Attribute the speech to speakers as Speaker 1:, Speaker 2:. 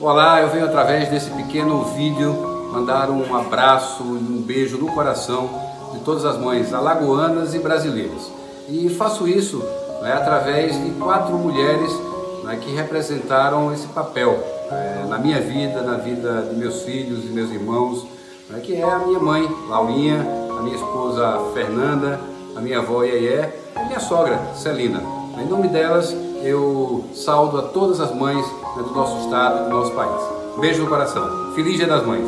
Speaker 1: Olá, eu venho através desse pequeno vídeo mandar um abraço e um beijo no coração de todas as mães alagoanas e brasileiras. E faço isso né, através de quatro mulheres né, que representaram esse papel é, na minha vida, na vida de meus filhos e meus irmãos, né, que é a minha mãe, Laurinha, a minha esposa Fernanda, a minha avó Ié e a minha sogra, Celina. Em nome delas, eu saúdo a todas as mães né, do nosso estado, do nosso país. Beijo no coração. Feliz Dia das Mães.